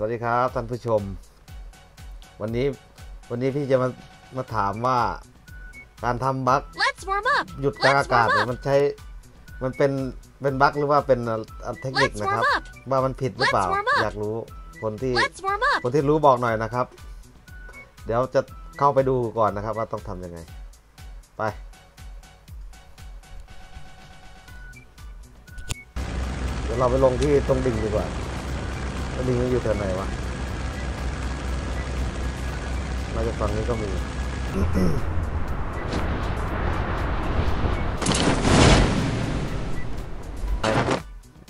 สวัสดีครับท่านผู้ชม วันนี้วันนี้พี่จะมามาถามว่าการทำบั๊ก Let's warm up. หยุดกลาง Let's อากาศ warm เนี่ย up. มันใช้มันเป็นเป็นบั๊กหรือว่าเป็นเทคนิค Let's นะครับ warm up. ว่ามันผิดหรือเปล่า Let's warm up. อยากรู้คนที่ Let's warm up. คนที่รู้บอกหน่อยนะครับ เดี๋ยวจะเข้าไปดูก่อนนะครับ ว่าต้องทำยังไง ไป เดี๋ยวเราไปลงที่ตรงดิ่งดีกว่า แล้วดิ่งมันอยู่แถวไหนวะน่าจะฝั่งนี้ก็มี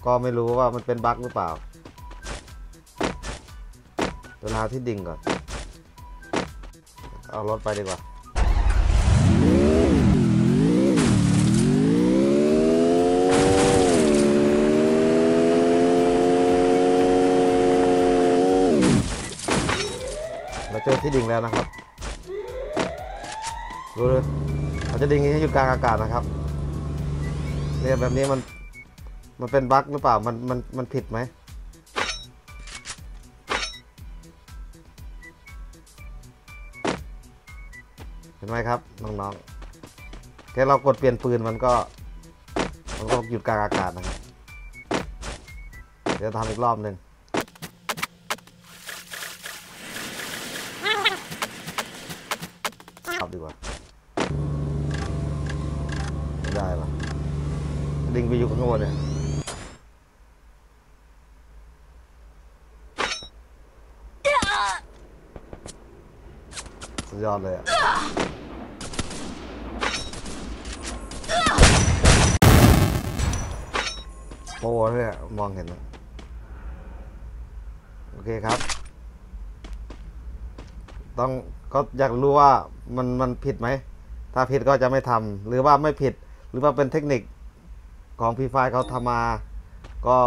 ก็ไม่รู้ว่ามันเป็นบั๊กหรือเปล่า เวลาที่ดิ่งก่อน เอารถไปดีกว่า จอที่ดิ่งแล้วนะครับดูเลยเราจะดิ่งให้อยู่กลางอากาศนะครับเนี่ยแบบนี้มันมันเป็นบั๊กหรือเปล่ามันมันมันผิดไหมเห็นไหมครับน้องๆแค่เรากดเปลี่ยนปืนมันก็มันก็หยุดกลางอากาศนะครับเดี๋ยวทำอีกรอบหนึ่งขั บดีกว่าไม่ได้ปะดิงไปอยู่ข้างบนเนี่ยสุดยอดเลยอะโปรเนี่ยมองเห็นโอเคครับ ต้อง ก็อยากรู้ว่ามันมันผิดไหม ถ้าผิดก็จะไม่ทำหรือว่าไม่ผิด หรือว่าเป็นเทคนิคของพีไฟเขาทำมา ก็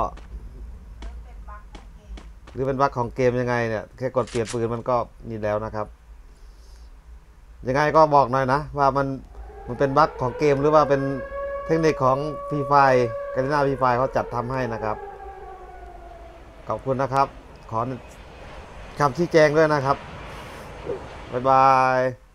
หรือเป็นบั๊กของเกมยังไงเนี่ยแค่กดเปลี่ยนปืนมันก็นี่แล้วนะครับ ยังไงก็บอกหน่อยนะ ว่ามันมันเป็นบั๊กของเกมหรือว่าเป็นเทคนิคของพีไฟกาลิน่าพีไฟเขาจัดทำให้นะครับ ขอบคุณนะครับ ขอคำชี้แจงด้วยนะครับ บ๊ายบาย